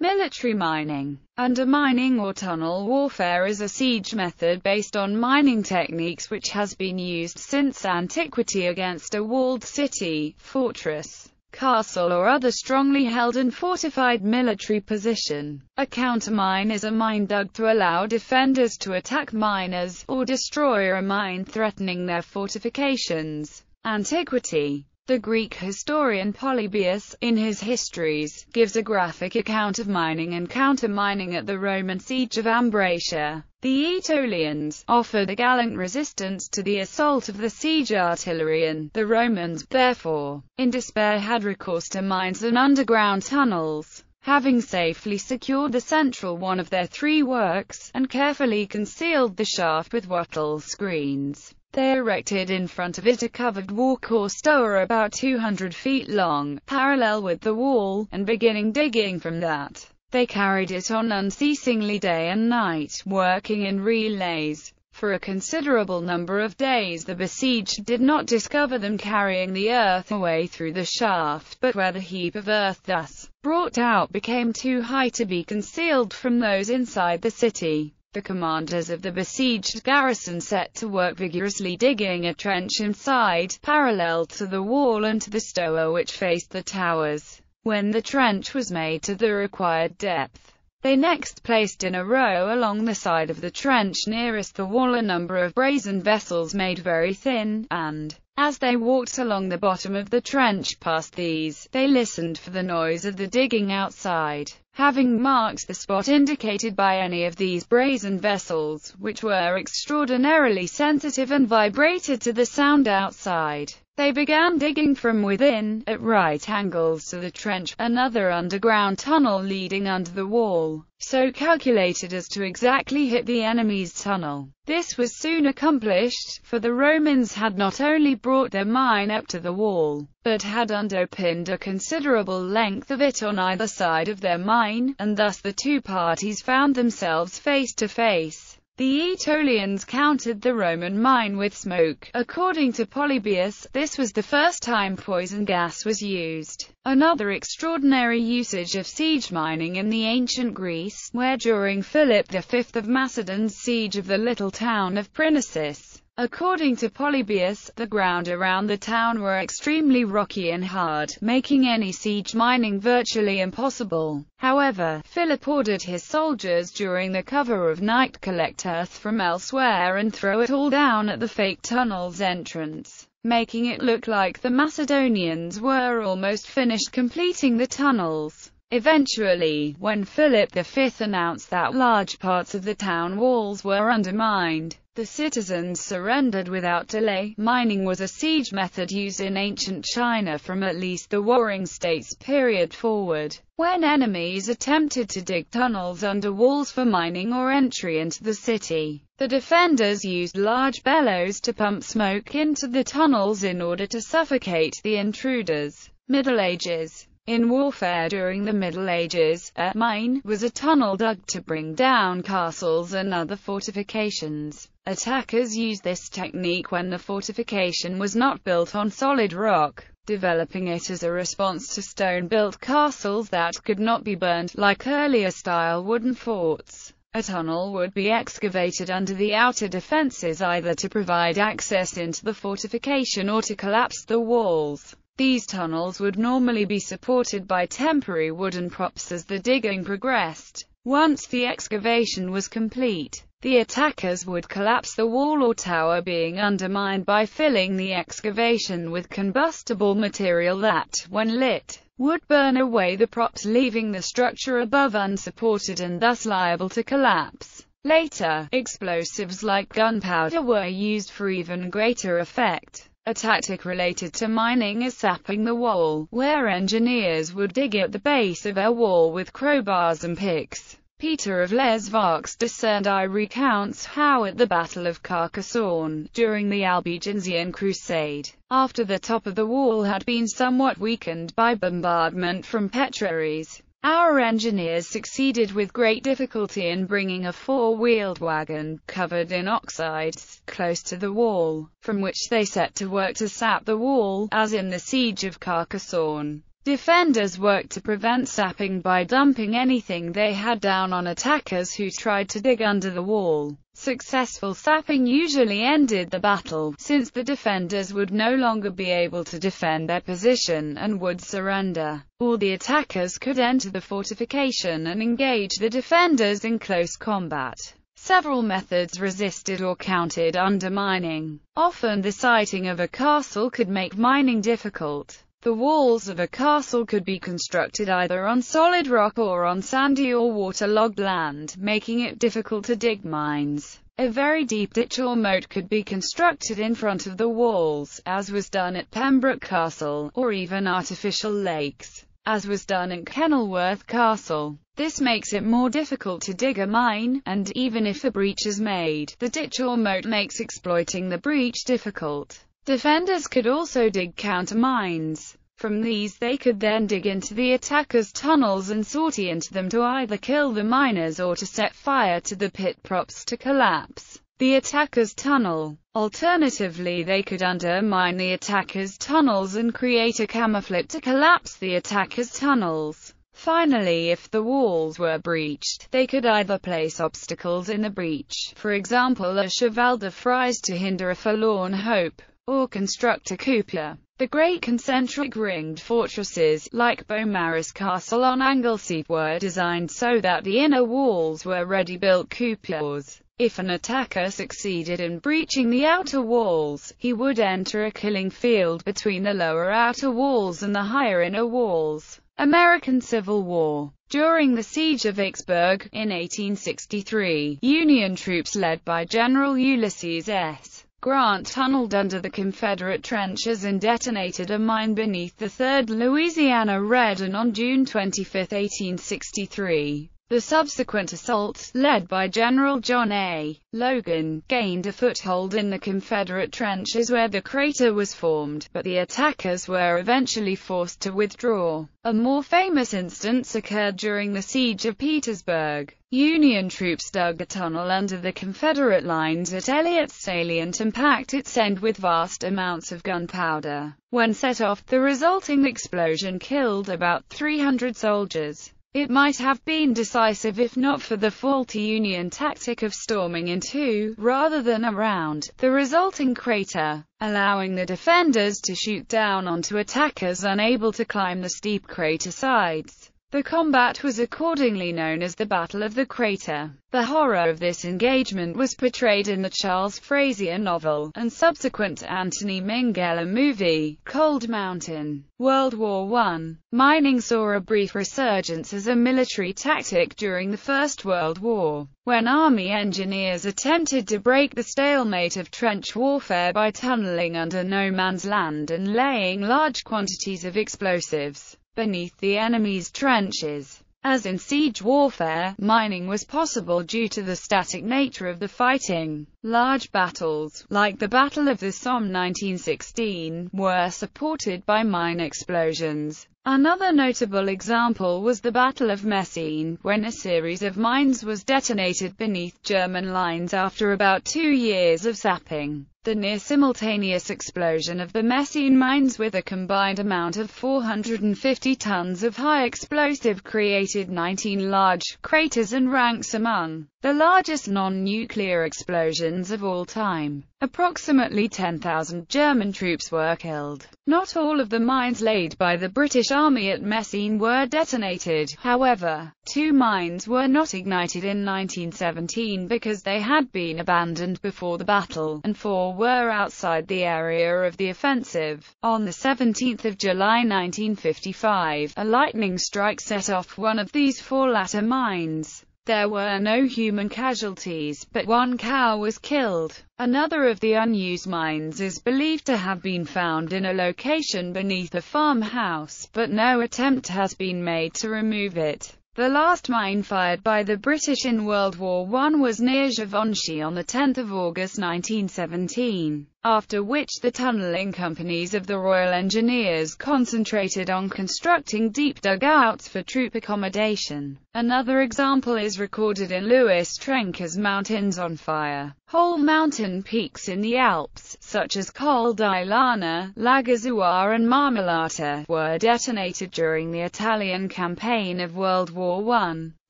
Military mining. Undermining or tunnel warfare is a siege method based on mining techniques which has been used since antiquity against a walled city, fortress, castle or other strongly held and fortified military position. A countermine is a mine dug to allow defenders to attack miners, or destroy a mine threatening their fortifications. Antiquity the Greek historian Polybius, in his Histories, gives a graphic account of mining and counter-mining at the Roman siege of Ambracia. The Aetolians offered a gallant resistance to the assault of the siege artillery and the Romans, therefore, in despair had recourse to mines and underground tunnels. Having safely secured the central one of their three works, and carefully concealed the shaft with wattle screens, they erected in front of it a covered walk or stoa about 200 feet long, parallel with the wall, and beginning digging from that, they carried it on unceasingly day and night, working in relays. For a considerable number of days the besieged did not discover them carrying the earth away through the shaft, but where the heap of earth thus brought out became too high to be concealed from those inside the city. The commanders of the besieged garrison set to work vigorously digging a trench inside, parallel to the wall and to the stoa which faced the towers. When the trench was made to the required depth, they next placed in a row along the side of the trench nearest the wall a number of brazen vessels made very thin, and, as they walked along the bottom of the trench past these, they listened for the noise of the digging outside. Having marked the spot indicated by any of these brazen vessels, which were extraordinarily sensitive and vibrated to the sound outside, they began digging from within, at right angles to the trench, another underground tunnel leading under the wall, so calculated as to exactly hit the enemy's tunnel. This was soon accomplished, for the Romans had not only brought their mine up to the wall, but had underpinned a considerable length of it on either side of their mine, and thus the two parties found themselves face to face. The Aetolians countered the Roman mine with smoke. According to Polybius, this was the first time poison gas was used. Another extraordinary usage of siege mining in the ancient Greece, where during Philip V of Macedon's siege of the little town of Phrynicis, According to Polybius, the ground around the town were extremely rocky and hard, making any siege mining virtually impossible. However, Philip ordered his soldiers during the cover of night collect earth from elsewhere and throw it all down at the fake tunnel's entrance, making it look like the Macedonians were almost finished completing the tunnels. Eventually, when Philip V announced that large parts of the town walls were undermined, the citizens surrendered without delay. Mining was a siege method used in ancient China from at least the Warring States period forward, when enemies attempted to dig tunnels under walls for mining or entry into the city. The defenders used large bellows to pump smoke into the tunnels in order to suffocate the intruders. Middle Ages in warfare during the Middle Ages, a mine was a tunnel dug to bring down castles and other fortifications. Attackers used this technique when the fortification was not built on solid rock, developing it as a response to stone-built castles that could not be burned, like earlier-style wooden forts. A tunnel would be excavated under the outer defenses either to provide access into the fortification or to collapse the walls. These tunnels would normally be supported by temporary wooden props as the digging progressed. Once the excavation was complete, the attackers would collapse the wall or tower being undermined by filling the excavation with combustible material that, when lit, would burn away the props leaving the structure above unsupported and thus liable to collapse. Later, explosives like gunpowder were used for even greater effect. A tactic related to mining is sapping the wall, where engineers would dig at the base of a wall with crowbars and picks. Peter of Les Vaux-de-Cernay recounts how at the Battle of Carcassonne, during the Albigensian Crusade, after the top of the wall had been somewhat weakened by bombardment from petraries, our engineers succeeded with great difficulty in bringing a four-wheeled wagon, covered in ox-hides, close to the wall, from which they set to work to sap the wall, as in the siege of Carcassonne. Defenders worked to prevent sapping by dumping anything they had down on attackers who tried to dig under the wall. Successful sapping usually ended the battle, since the defenders would no longer be able to defend their position and would surrender. Or the attackers could enter the fortification and engage the defenders in close combat. Several methods resisted or countered undermining. Often the siting of a castle could make mining difficult. The walls of a castle could be constructed either on solid rock or on sandy or waterlogged land, making it difficult to dig mines. A very deep ditch or moat could be constructed in front of the walls, as was done at Pembroke Castle, or even artificial lakes, as was done at Kenilworth Castle. This makes it more difficult to dig a mine, and even if a breach is made, the ditch or moat makes exploiting the breach difficult. Defenders could also dig counter mines. From these they could then dig into the attackers' tunnels and sortie into them to either kill the miners or to set fire to the pit props to collapse the attackers' tunnel. Alternatively they could undermine the attackers' tunnels and create a camouflet to collapse the attackers' tunnels. Finally, if the walls were breached, they could either place obstacles in the breach, for example a cheval de frise to hinder a forlorn hope, or construct a coupure. The great concentric ringed fortresses, like Beaumaris Castle on Anglesey, were designed so that the inner walls were ready-built coupures. If an attacker succeeded in breaching the outer walls, he would enter a killing field between the lower outer walls and the higher inner walls. American Civil War During the Siege of Vicksburg, in 1863, Union troops led by General Ulysses S. Grant tunneled under the Confederate trenches and detonated a mine beneath the 3rd Louisiana Redan on June 25, 1863. The subsequent assault, led by General John A. Logan, gained a foothold in the Confederate trenches where the crater was formed, but the attackers were eventually forced to withdraw. A more famous instance occurred during the Siege of Petersburg. Union troops dug a tunnel under the Confederate lines at Elliott's Salient and packed its end with vast amounts of gunpowder. When set off, the resulting explosion killed about 300 soldiers. It might have been decisive if not for the faulty Union tactic of storming into, rather than around, the resulting crater, allowing the defenders to shoot down onto attackers unable to climb the steep crater sides. The combat was accordingly known as the Battle of the Crater. The horror of this engagement was portrayed in the Charles Frazier novel, and subsequent Anthony Minghella movie, Cold Mountain. World War I. Mining saw a brief resurgence as a military tactic during the First World War, when Army engineers attempted to break the stalemate of trench warfare by tunneling under no man's land and laying large quantities of explosives beneath the enemy's trenches. As in siege warfare, mining was possible due to the static nature of the fighting. Large battles, like the Battle of the Somme 1916, were supported by mine explosions. Another notable example was the Battle of Messines, when a series of mines was detonated beneath German lines after about two years of sapping. The near-simultaneous explosion of the Messines mines with a combined amount of 450 tons of high explosive created 19 large craters and ranks among the largest non-nuclear explosions of all time. Approximately 10,000 German troops were killed. Not all of the mines laid by the British Army at Messines were detonated, however. Two mines were not ignited in 1917 because they had been abandoned before the battle, and four were outside the area of the offensive. On 17 July 1955, a lightning strike set off one of these four latter mines. There were no human casualties, but one cow was killed. Another of the unused mines is believed to have been found in a location beneath a farmhouse, but no attempt has been made to remove it. The last mine fired by the British in World War I was near Givenchy on 10 August 1917. After which the tunnelling companies of the Royal Engineers concentrated on constructing deep dugouts for troop accommodation. Another example is recorded in Luis Trenker's Mountains on Fire. Whole mountain peaks in the Alps, such as Col di Lana, Lagazuoi and Marmolada, were detonated during the Italian campaign of World War I.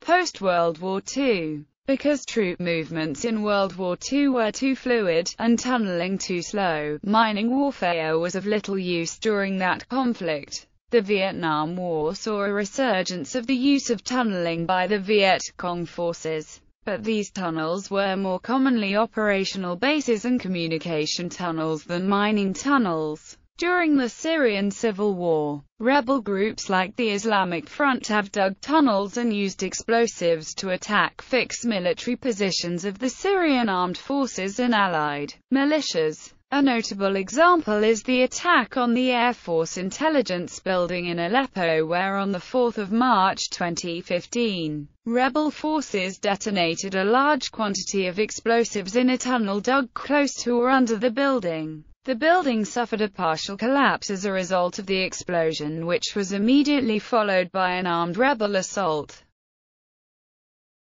Post-World War II because troop movements in World War II were too fluid, and tunneling too slow, mining warfare was of little use during that conflict. The Vietnam War saw a resurgence of the use of tunneling by the Viet Cong forces. But these tunnels were more commonly operational bases and communication tunnels than mining tunnels. During the Syrian civil war, rebel groups like the Islamic Front have dug tunnels and used explosives to attack fixed military positions of the Syrian armed forces and allied militias. A notable example is the attack on the Air Force Intelligence Building in Aleppo where on 4 March 2015, rebel forces detonated a large quantity of explosives in a tunnel dug close to or under the building. The building suffered a partial collapse as a result of the explosion which was immediately followed by an armed rebel assault.